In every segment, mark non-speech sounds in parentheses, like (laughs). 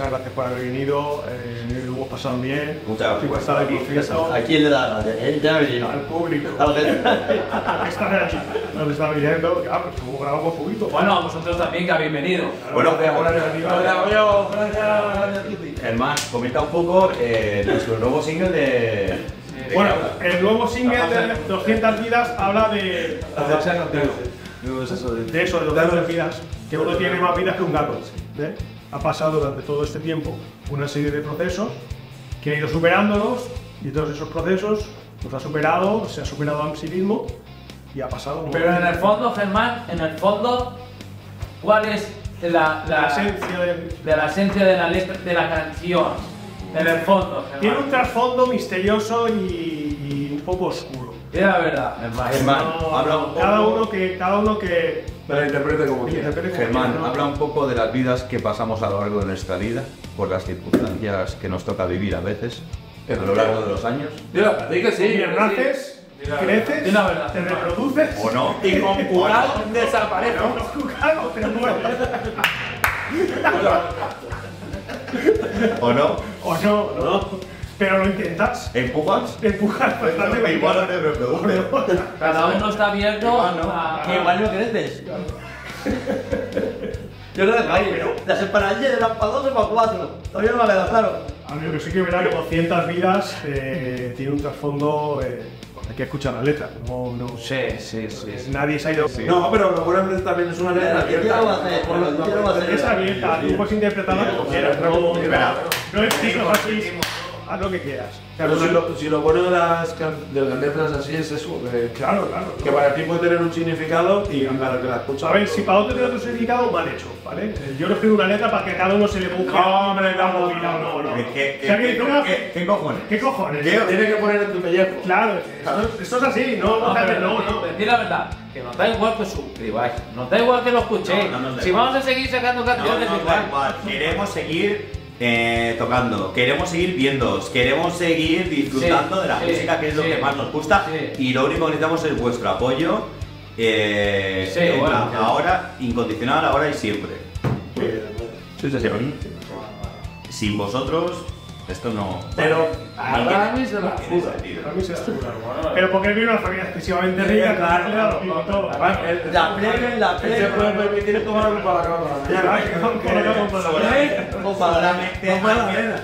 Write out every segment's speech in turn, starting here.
Muchas gracias por haber venido. Eh, lo hemos pasado bien. Muchas gracias. Estado aquí. ¿A quién le da la gracia? Él ya venido. Al público. A la gente. Está aquí. Nos está viniendo. Claro, pues como grabamos poquito. Bueno, a vosotros también que habéis venido. Bueno, Hola, Germán, comenta un poco eh, nuestro nuevo single de. Bueno, el nuevo single de 200 vidas habla de, de eso, de 200 vidas, que uno tiene más vidas que un gato. ¿eh? Ha pasado durante todo este tiempo una serie de procesos que ha ido superándolos y todos esos procesos los ha superado, se ha superado a sí mismo y ha pasado Pero en el fondo, Germán, en el fondo, ¿cuál es la, la la, esencia de la esencia de la letra de la canción? En el fondo, Germán. Tiene un trasfondo misterioso y, y un poco oscuro. Di la verdad, Germán. Germán, No, habla un poco. cada uno que cada uno que la interprete como quiera. Germán, ¿no? habla un poco de las vidas que pasamos a lo largo de nuestra vida, por las circunstancias que nos toca vivir a veces, a lo largo de los años. Dilo, di que sí. Naces, creces, Di la verdad. te reproduces ¿O no? Y con Cugal desaparece. Claro, pero bueno. ¿O no? O no, no. Pero lo intentas. ¿Empujas? Empujar bastante. Igual (laughs) no te. Cada uno está abierto a. Que igual no creces. (laughs) Yo creo que ahí, la separación eran para dos o para cuatro. Todavía no me ha quedado claro. A mí lo que sí que verá que 200 vidas eh, tiene un trasfondo. Eh, hay que escuchar la letra. No, no. Sí, sí, sí. sí. Nadie se ha ido. No, pero lo bueno es que también es una letra abierta. Es abierta, tú puedes interpretarla como quieras. No, no es así. Haz lo que quieras. Pero si lo, si lo bueno de las, de las letras así es eso, que, Claro, claro. que para ti puede tener un significado y para que la escucha. A ver, si para otro tiene otro significado, mal hecho, ¿vale? Eh, Yo no escribo una letra para que cada uno se le busque. No, hombre, no, no, no, no, no. ¿Qué, O no- qué- qué cojones? ¿Qué cojones? Tiene que poner en tu pellejo. Claro, esto, esto es así, no, no, No, no, no, no. Decir la verdad, que nos da igual que suscribáis, nos da igual que lo escuchéis. No, no da si igual. vamos a seguir sacando No, canciones no, da igual. igual. Queremos seguir eh, tocando, queremos seguir viéndoos, queremos seguir disfrutando Sí, de la sí, música que es lo sí. que más nos gusta Sí. y lo único que necesitamos es vuestro apoyo. eh, bueno, la- ahora, incondicional, ahora y siempre. Sí, sí, sí. Sin vosotros, esto no. Pero a Rami se la suda. sentido. A mí se Pero porque él vive una familia excesivamente rica, claro, él- La plebe, la él se plebe. puede permitir tomar algo para la. Con Solamente Con mala alguien-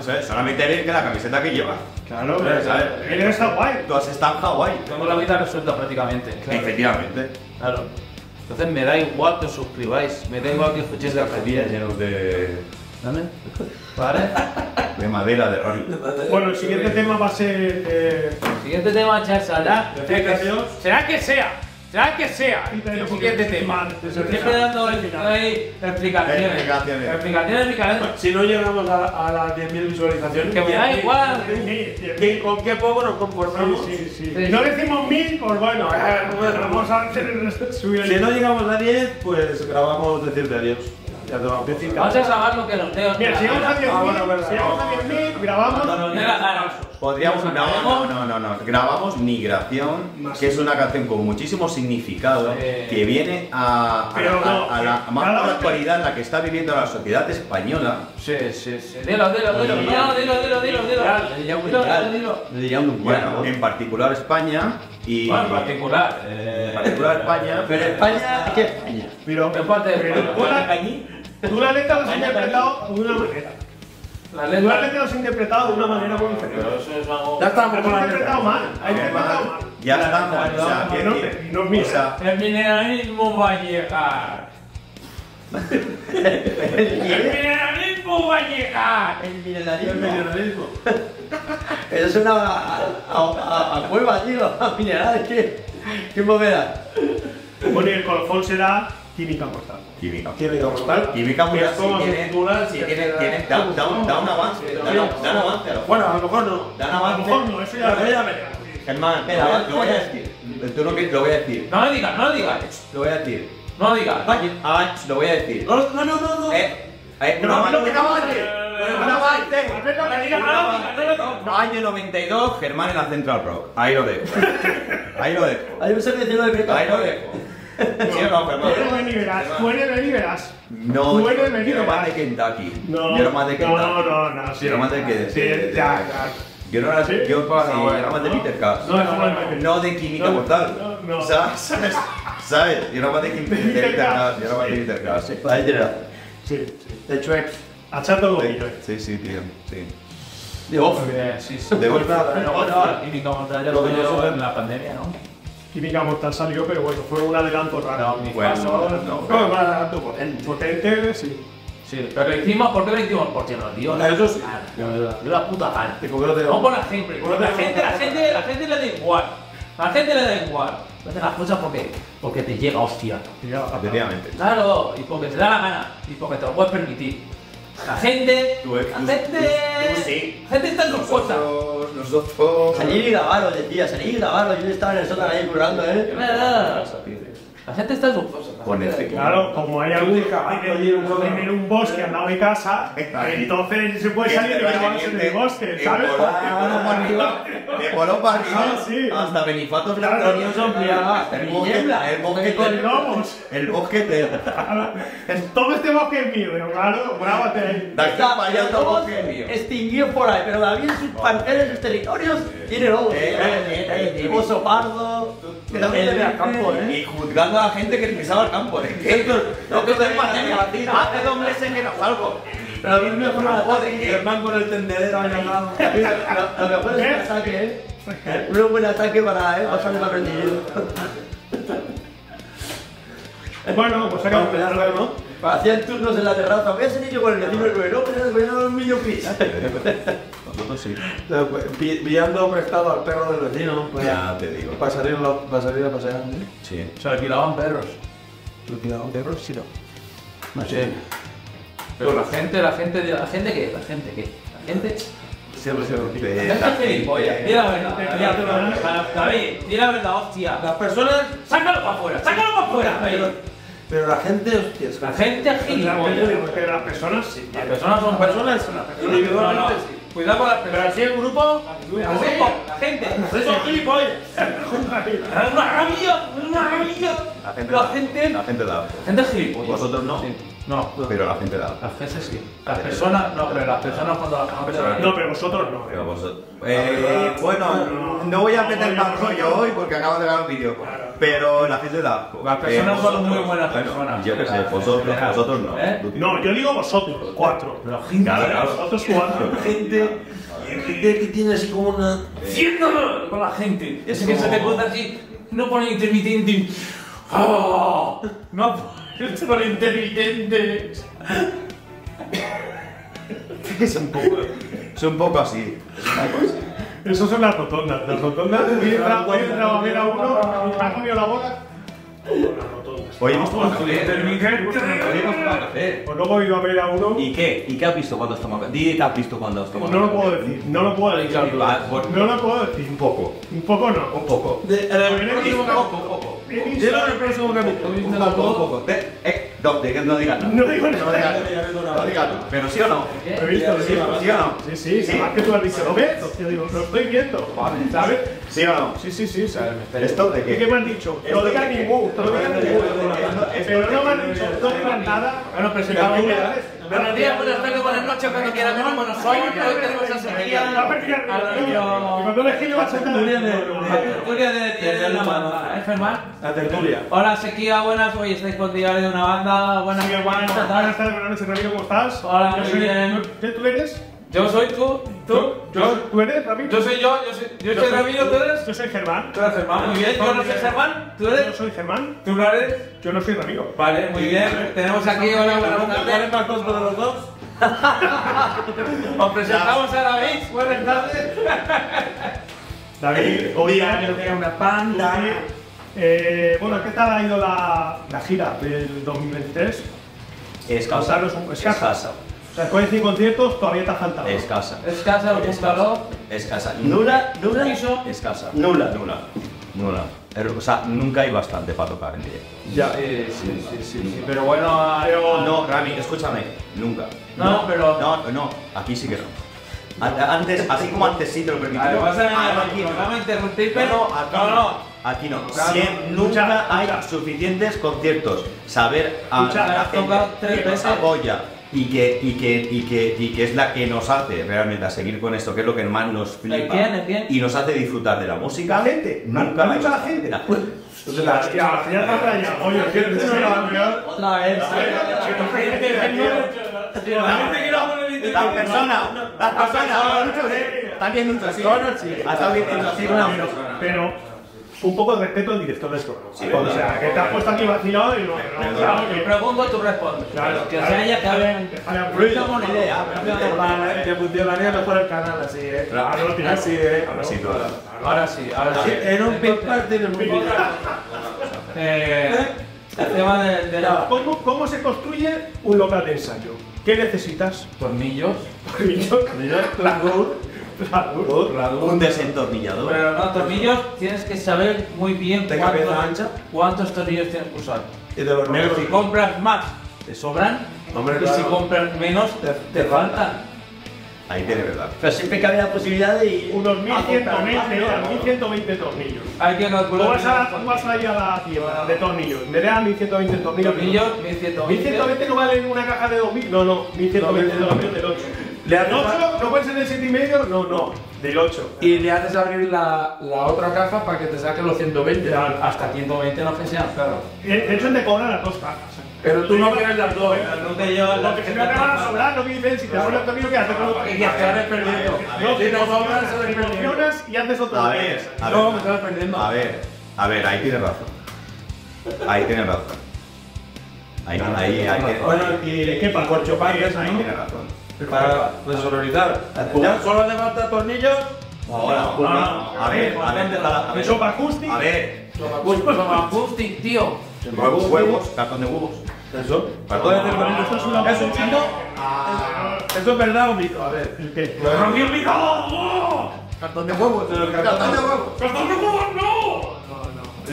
Eso es, solamente eres que la camiseta que lleva. Claro, ¿sabes? él es Hawái. Tú has estado en Hawái. Tengo la vida resuelta prácticamente. Efectivamente. Claro. Entonces me da igual que os suscribáis, me da igual que escuchéis la llenos de, ¿Vale? ¿Vale? de madera de Rory. Bueno, el siguiente tema va a ser. Eh, Siguiente tema, Charsala. Explicación. Será que sea. Será que sea. El el siguiente tema. Explica. dando ahí explicaciones. Explicaciones. Explicaciones. Si no llegamos a, a las 10.000 visualizaciones, Que me da igual. ¿qué- ¿con qué poco nos conformamos? Sí, sí, sí. No decimos mil, pues bueno, eh, vamos a hacer subir el. Si no llegamos a 10, pues grabamos decirte adiós. Ya te vamos a decir Vamos a grabar lo que nos dé. Mira, si llegamos a 10.000, Ah, bueno, verdad. si llegamos a 10.000, grabamos. Dé la gana. Podríamos. No, no, no, no, no. Grabamos Migración, que es una canción con muchísimo significado, Sí. que viene a, a, a- no, a la, a más la actualidad en la que está viviendo la sociedad española. Sí, sí, sí. Dilo, dilo, dilo. No, dilo, dilo, dilo, dilo. Dilo, dilo. Bueno, en particular España y. Bueno, en particular. eh, en particular España. Pero España, ¿qué España? Pero, En parte de pero España. Tú la, letra la has interpretado de una manera. La Tú la letra. letra la has interpretado de una manera muy diferente. Pero eso es algo. Ya estamos Pero la interpretado letra. mal. Has interpretado mal. Ya estamos. O sea, no, no, es mía. o sea, El mineralismo va a llegar. El mineralismo va a llegar. El mineralismo. Eso es una a, a, a, a cueva, tío, (laughs) a minerales, ¿qué? ¿Qué movida? Bueno, y el colofón será química mortal. Química. Química mortal. Química Que mortal, es como si se tiene- titula, si que tiene- te da- tiene- da- da un- da un avance, da un- da un avance a lo- Bueno, a lo mejor no. Dan A lo avance. mejor no, eso ya Pero ya verás. Germán, Espera, lo voy a- avance. lo voy a decir. Tú no quieres- lo voy a decir. No lo digas, no lo digas. Lo voy a decir. No lo digas. Ah, lo voy a decir. No, no, no, no. no. Eh, eh, un No, no, no. Un no lo digas, no lo digas. Año 92, Germán en la Central Rock. Ahí lo dejo. (laughs) Ahí lo dejo. Ahí me sale 19 de Ahí lo dejo. ¿Sí o no, Fernando? Verás, Verás. No, más de Verás. Kentucky. No, yo era más de Kentucky. no, no, no, Sí, era más de que. Sí, de- ya, de- ya. Yo no era, Sí. yo No, sí, no, era más de no. Peter Cash. No, no, no, no. No de química No, mortal. no, no. ¿Sabes? ¿Sabes? ¿Sabes? Yo era más de química. De De Peter Peter Cash. Cash. Yo era más de Peter Cash. sí. Ahí tiene. Sí, sí. De Shrek. A chato lo digo. Sí, sí, tío. Sí. De Off. Sí, sí. De nada, Pero bueno, la química mortal ya Lo veo sé- en la pandemia, ¿no? Química Mortal salió, pero bueno, fue un adelanto raro. No, mi Bueno, no. Fue un adelanto potente. Potente, sí. Sí, pero lo hicimos, ¿por qué lo hicimos? Porque nos dio la, Eso sí. la, la puta gana. ¿Y por la gente, la gente, la gente, la gente le da igual. A la gente le da igual. No haces las cosas porque, porque te llega, hostia. Efectivamente. Claro, y porque te da la gana, y porque te lo puedes permitir. La gente, Tú, la tú- gente, tú- tú sí. la gente está en sus cosas. Nosotros. Nosotros. Salir y grabarlo, decía, salir y grabarlo. Yo estaba en el sótano ahí currando, ¿eh? La gente está en sus cosas. la Con gente- este- Claro, como hay algún Caballo en, y un el- en un bosque al lado de casa, entonces se puede salir y en el bosque, ¿sabes? (laughs) De polo para arriba. De polo para arriba. Sí, sí. Hasta Benifato. Flaconioso. El bosque. El bosque. Con lobos. El bosque te. (laughs) Todo este bosque es mío, pero claro, grábate ahí. Está todo bosque mío. extinguidos por ahí, pero David en sus parcelas, en sus territorios, tiene lobos. Eh, eh, eh, eh, Oso pardo. El campo, ¿eh? Y juzgando la gente que pisaba el campo. ¿Qué? No que Hace dos meses que no salgo. Pero a mí me el man con el tendedero ahí al lado. Lo mejor es un ataque, ¿eh? Un buen ataque para, ¿eh? (laughs) Bueno, pues Vamos a ¿no? Hacían turnos en la terraza. Voy a con el vecino del reloj, pero vecino un millón pis. (laughs) Nosotros sí. Pues, Pillando prestado al perro del vecino. pues, Ya te digo. Para salir, para salir a pasear. ¿eh? Sí. Se alquilaban perros. ¿Tú cuidado, perro? Sí, no. No sé. Pero la gente, la gente, la gente qué, la gente qué, la gente. Siempre se De- La gente gilipollas. Di la verdad. David, di la verdad, hostia. Las personas. Sácalo para afuera, sácalo para afuera. Pero, pero la gente, hostia, es que- La gente gilipollas. Porque las personas sí. Las personas son personas. individualmente sí. Cuidado con las personas. Pero así el grupo, grupo, la gente, son gilipollas. Es una rabia, es una rabia. La gente La gente, La gente da. la gente es gilipollas. Vosotros no. No, Pero la gente da. las gente sí. Las personas, no, pero las personas cuando las personas. No, pero vosotros no. Pero vosotros. Eh, bueno, no voy a meter más rollo hoy porque acabo de grabar un vídeo. Pero la gente da. Las personas Eh, son muy buenas bueno, personas. Yo qué sé, vosotros, vosotros no. ¿Eh? No, yo digo vosotros, cuatro. Pero la gente. Claro, claro. Vosotros cuatro. (laughs) gente, gente que tiene así como una. Haciéndolo con la gente. Es que se te así, no pone intermitente. ¡Oh! No pone intermitente. (laughs) Es un poco. Es un poco así. Eso son las rotondas. Las rotondas, hoy entrado a ver a uno y me ha comido la bola. Las rotondas. Hoy hemos tomado café. Pues luego he ido a ver a uno. ¿Y qué? ¿Y qué has visto cuando has tomado café? Di que has visto cuando has tomado No lo puedo decir, no lo puedo decir. Por- No lo puedo decir. Un poco. Un poco no. Un poco. Próximo visto- poco, Eh, no, digas nada. No nada. digas nada. No nada. Pero sí o no. Lo he visto. ¿Sí? Sí, sí, sí. ¿lo? Yo estoy viendo. ¿Sabes? ¿Sí o no? Sí, sí, sí. ¿Esto de ¿Y qué qué? me han dicho? No digas ningún. Pero no me han dicho, no nada. Me das. Buenos días, buenas tardes, buenas noches, cuando quieran. Bueno, buenos hoy, hoy tenemos a a cuando elegí. La tertulia de de la banda. ¿Eh, Germán? La tertulia. Hola, Sequía, buenas. Hoy estáis con diario de una banda. Buenas, buenas buenas tardes, buenas noches, Ramiro, ¿cómo estás? Hola, muy soy- bien. ¿Qué tú eres? Yo soy tú, tú. Yo, ¿Tú eres, Ramiro? Yo soy yo, yo soy, yo soy Ramiro, tú eres. Yo soy Germán. Tú eres Germán, muy bien. Yo no soy Germán, tú Yo eres. soy Germán. ¿Tú no eres? Yo no soy Ramiro. Vale, muy bien. Tenemos aquí, hola, buenas ¿Cuál es más costo de los dos? (laughs) Os presentamos a David. Buenas tardes. David, hoy año tengo una panda. Eh, bueno, ¿qué tal ha ido la, la gira del 2023? Escasa. Contaros un- escasa. O sea, después de cinco conciertos todavía te ha faltado. Escasa. Escasa, búscalo. Escasa. Nula, nula. Escasa. Nula. Nula. Nula. Er- O sea, nunca hay bastante para tocar en directo. Ya. Sí, sí, sí, sí, sí, pero bueno, Pero- No, Rami, escúchame. Nunca. No, pero- No, no, aquí sí que no. An- Antes, así como antes sí te lo permití. Vale, vas a no, aquí no. vamos a interrumpir, pero No, no, aquí no, no. no, aquí no. Claro. Siem- Escucha, nunca hay escucha. suficientes conciertos. Saber a Escucha, la gente tres que nos veces. apoya y que, y, que, y, que, y que es la que nos hace realmente a seguir con esto, que es lo que más nos flipa. quién? ¿El quién? Y nos hace disfrutar de la música. La gente. Nunca ¿Has hay dicho la gente? La- Entonces la. La persona, la persona, también un. Pero un poco de respeto al director de esto. Sí, o sea, que te has puesto aquí vacilado y no. no, Perdón. claro, Yo pregunto, tú respondes. Claro, que claro. se haya que Vaya, Fluido, buena idea. Que funcionaría mejor el canal así, eh. Claro. Así, eh. Sin duda. Ahora sí, ahora sí. En un big party del mundo. Eh, el tema de, de la ¿Cómo, ¿Cómo se construye un local de ensayo? ¿Qué necesitas? tornillos. (laughs) (laughs) Un desentornillador. Pero no, tornillos tienes que saber muy bien ¿De cuántos, cabeza ancha? cuántos tornillos tienes que usar. Y de los Pero si compras más, te sobran. Hombre, y si claro. compras menos, te, te faltan. Ahí tiene verdad. Pero siempre cabe la posibilidad de ir. Unos a comprar 1120, más, ¿no? 1120 tornillos. Hay que Tú calcular. vas, a, tú vas ahí a la tienda de tornillos. Me das 1120 tornillos. Tornillos, 1120. 1120 no vale una caja de 2000. No, no, 1120 tornillos del 8. Le ¿Del hace 8? fa- ¿No puede ser del 7 y medio? No, no, del 8. Y le haces abrir la, la otra caja para que te saque los 120. Hasta 120 no sean, claro. De hecho, te cobran las dos cajas. Pero tú no quieres las dos. No te llevas Lo que si no te van a sobrar, lo que dicen, si te sobra el tornillo, ¿qué haces con los ¿Qué haces? Sales perdiendo. No, Si no no sales perdiendo. promocionas y haces otro A ver, a No, me estás perdiendo. A ver, a ver, ahí tienes razón. Ahí tienes razón. Ahí, ahí, ahí, Bueno, ¿y qué para corchopanes ahí ahí? tienes razón. Para desonorizar. Ya solo hace falta tornillos. Ahora, no, no. a ver, a ver, a ver. Sopa acústica. A ver, como acoustic, tío. huevos, huevos, cartón de huevos. Eso. Esto es una ¿Es un chino? ¿Eso es verdad o mito? A ver. ¿El qué? ¡No, olvidado! Cartón de huevos. Cartón de huevos. ¡Cartón de huevos, no!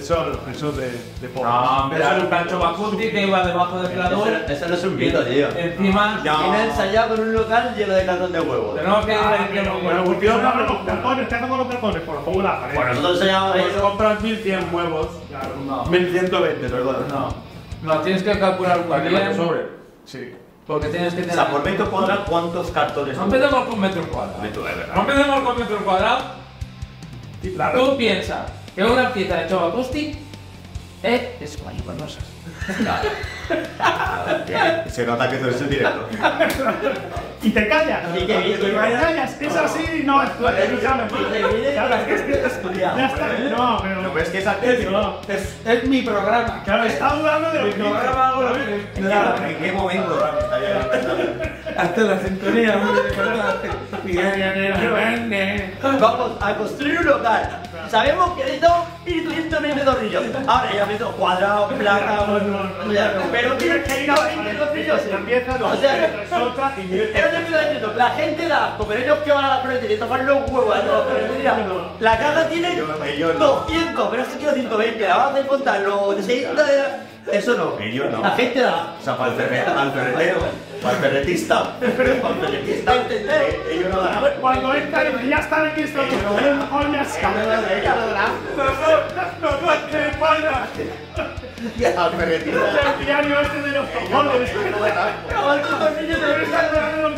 Eso, eso de, de pobre. No, pero el plancho acoustic que iba debajo del pladur. Eso- Eso no es un mito, tío. Encima. Tiene ensayado con un local lleno de cartón de huevos. tenemos que ir Ah, a bueno, yo no los cartones, ¿qué hago con los cartones? Los pongo en la pared. Bueno, nosotros ensayamos Pues eso. compras 1100 huevos. Claro. No, 1120, perdón. no. No, tienes que calcular bien. sobre. Sí. Porque tienes que O tener. sea, por metro cuadrado, ¿cuántos cartones? No empecemos con. Metro verdad. No empecemos con metros cuadrados. Claro. Tú piensas que una pieza de choco acoustic es escualiconosas. Claro. Se nota que tú eres un directo. Y te callas. Y que Y te callas. Es así, no, es te viene- Claro, es que (laughs) ya está. No, pero. No, pero es que es Es, no. Es, es mi programa. Claro, está dudando de lo Mi que programa dice. que ¿En qué- ¿En qué momento? (laughs) Hasta la sintonía Vamos a construir un local. Sabemos que necesitamos 120 tornillos. Ahora ya meto cuadrado, placa, pero tiene que ir a 20 tornillos. O sea, Es otra y mira. Que la gente da, como ellos que van a la ferretería y toman los huevos a ferretería, la caja tiene Ellos no. 200, pero este quiero 120, la vas a contar los de 600 de... Eso no. La gente da. O sea, para el ferretero, para el ferretista, para el ferretista, eh, ellos no dan. Cuando entra, dice, ya está aquí esto. Pero ya está. No, no, no, te espalda. Al ferretista. El diario este de los cojones.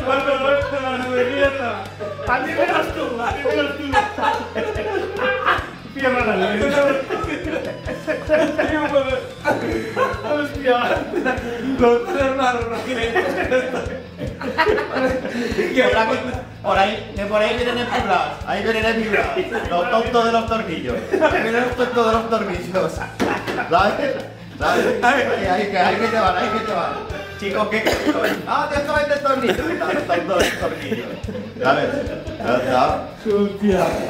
Cuando no entra la mierda. Así verás tú, así verás tú. Cierra la. (laughs) Los tres hermanos Por (laughs) ahí, que por ahí vienen epilas, ahí vienen epilas, los tontos de los tornillos, vienen los tontos de los tornillos, ¿sabes? ¿Sabes? Ahí, ahí, que, ahí que te van, ahí que te van. Chicos, ¿qué? Ah, te estoy de tornillos, los tontos de los tornillos, ¿sabes? Ya está.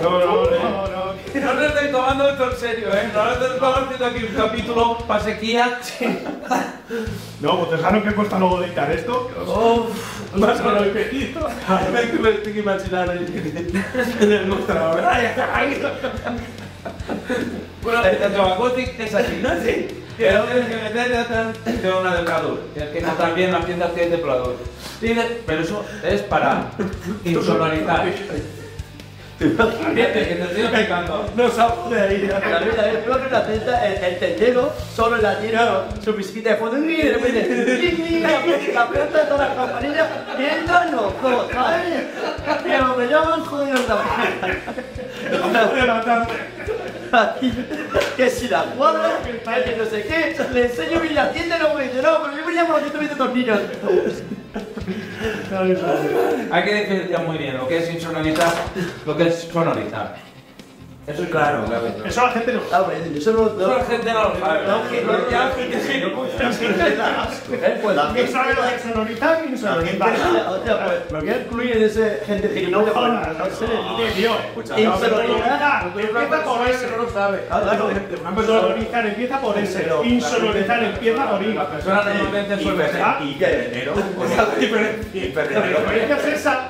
No, no, no, no. Te estoy tomando esto en serio, ¿eh? No te estoy haciendo aquí un capítulo para sequía. (laughs) No, pues dejaron que cuesta luego editar esto. Uff, más con lo que. Me estoy imaginando en el mostrador. Bueno, el chocoacoustic es así, (laughs) ¿no? Sí. Pero tienes que meter de una. Tienes que bien las tiendas que hay Pero eso es para insonorizar. (laughs) No sabe de ahí. La la teta, el, el tetero solo la tiene su musiquita de fondo y de repente (laughs) la planta de todas las campanillas y entran los dos, ¿sabes? Pero me llaman jodido que si la cuadra, que no sé qué, le enseño bien la tienda y luego me dice, no, pero yo me llamo los 120 tornillos. Hay que diferenciar muy bien lo que es insonorizar, lo que es sonorizar. Eso es claro. Eso la gente no Ah, pues, eso no... Eso la no gente no lo sabe. No, que no, ya, que sí. Pues, (laughs) ¿Quién sabe lo que es sonorizar y insonorizar? O sea, pues, me voy a incluir en ese gente que no Joder, no sé, tío. Insonorizar empieza por ese. no lo sabe. Ah, claro. Sonorizar empieza por ese. Insonorizar empieza por I. La persona normalmente suele ser. Ah, ¿Y qué? ¿Enero? (laughs) La diferencia es esa.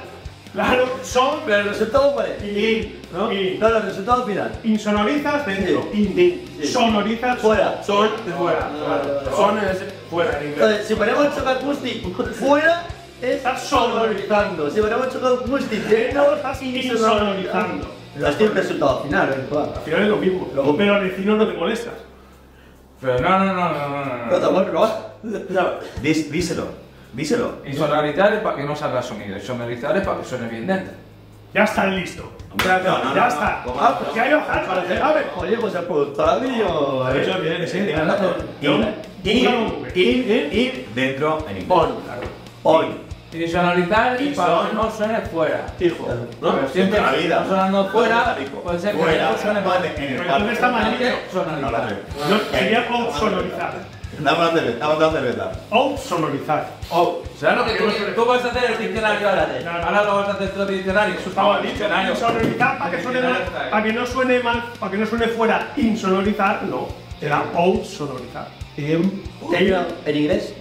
Claro, son Pero el resultado cuál es? y, ¿No? No, no, el resultado final. insonorizas dentro. Sí. Sonorizas Fuera. Son de fuera. Son es fuera en inglés. Entonces, si ponemos el chocacoustic fuera, es Estás sonorizando. Si ponemos el chocacoustic dentro, Estás insonorizando. Pero es que el resultado final. Claro. Al final es lo mismo. Pero al vecino no te molestas. Pero no, no, no, no, no, Pero no. tampoco no. Dís- Díselo. Díselo. Insonorizar es para que no salga sonido. Y sonorizar es para que suene bien dentro. Ya estás listo. No, no, no, Ya no. está. Ah, pues ya hay hojas, a ver. Oye, pues el productor ha venido. Eso viene, sí. Ir, dentro en inglés. Pon. Hoy. Y sonorizar es para que no suene fuera. Hijo. Pero ¿No? siempre La vida. sonando fuera, puede ser que Fuera. no suene fuera. en el Pero ¿dónde está mal dicho? No, la sé. No. Dame una cerveza, dame una cerveza. Outsonorizar. Oh, ¿sabes lo que tú, tú vas a hacer el diccionario ahora? Ahora lo vas a hacer tú el diccionario. Eso Estaba el dicho, diccionario. insonorizar para que suene para que no suene mal, para que no suene fuera insonorizar, no. Era outsonorizar. En Tengo en inglés,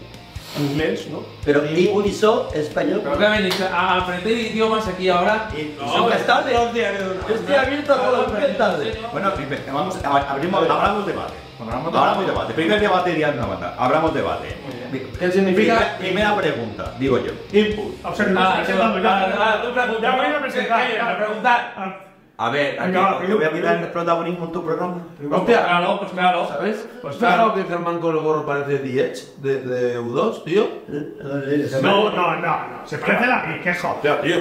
inglés, ¿no? pero ISO español. Pero que venís a aprender idiomas aquí ahora. Nunca es tarde. Yo estoy abierto a todo, nunca es tarde. Bueno, vamos, a- abrimos, abramos debate. Abramos Abramos debate. Primer debate iría una banda. Abramos debate. ¿Qué significa? Primera, primera pregunta, digo yo. Input. O sea, que me Ah, estoy presentando ya. ah, ah, tú pregunta, Ya me voy a ¿no? presentar. ¿Qué, qué? ya. A preguntar. Ah, A ver, aquí, yo voy a quitar el protagonismo en tu programa. Hostia, Claro, pues claro. ¿sabes? Pues claro claro. que Germán con el gorro parece The Edge de, de U2, tío. No, no, no, no. Se parece a la piel, que es hot. Hostia, tío,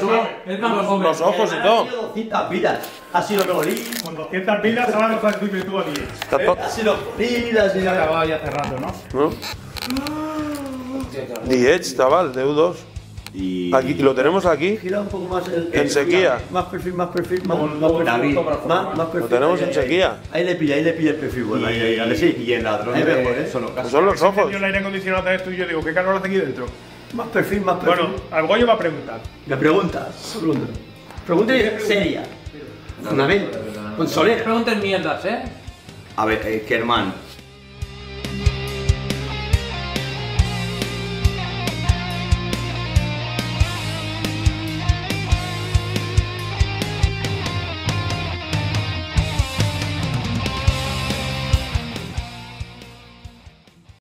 subo Es más joven. los ojos y todo. 200 vidas. Ha sido Rolín, Con 200 pilas ahora no sabes tú que tú a 10. Está todo- ha sido Rolín, ha sido. ya rato, ¿no? ¿no? The Edge, chaval, de U2. Y Aquí, lo tenemos aquí. Gira un poco más el. En sequía. Más perfil, más perfil, más, más perfil. Más, más perfil. Lo tenemos Ahí, en ahí, sequía. Ahí le pilla, ahí le pilla el perfil. Bueno, ahí, ahí, ahí, sí. y el ladrón Ahí vemos, ¿eh? solo Pues son los ojos. Yo el aire acondicionado de esto y yo digo, ¿qué calor hace aquí dentro? Más perfil, más perfil. Bueno, algo yo va a preguntar. Me preguntas. Pregunta. Pregunta seria. Fundamento. Con solera. Pregunten mierdas, ¿eh? A ver, eh, Germán,